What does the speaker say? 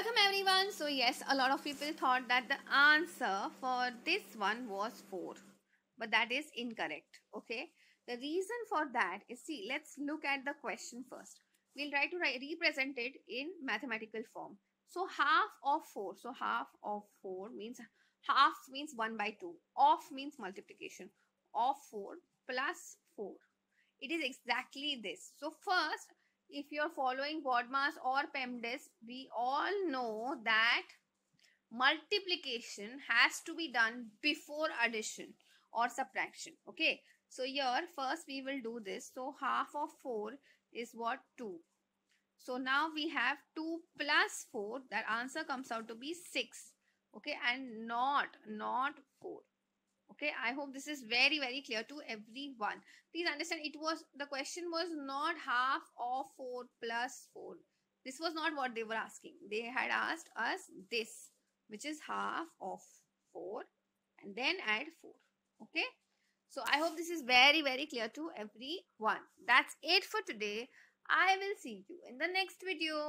Welcome everyone. So yes, a lot of people thought that the answer for this one was 4. But that is incorrect. Okay. The reason for that is see, let's look at the question first. We'll try to represent it in mathematical form. So half of 4. So half of 4 means half means 1 by 2. Of means multiplication. Of 4 plus 4. It is exactly this. So first if you're following BODMAS or PEMDAS, we all know that multiplication has to be done before addition or subtraction. Okay. So here first we will do this. So half of 4 is what? 2. So now we have 2 plus 4. That answer comes out to be 6. Okay. And not, not 4 okay i hope this is very very clear to everyone. Please understand it was the question was not half of 4 plus 4 this was not what they were asking. They had asked us this which is half of 4 and then add 4 okay? So i hope this is very very clear to everyone. That's it for today. I will see you in the next video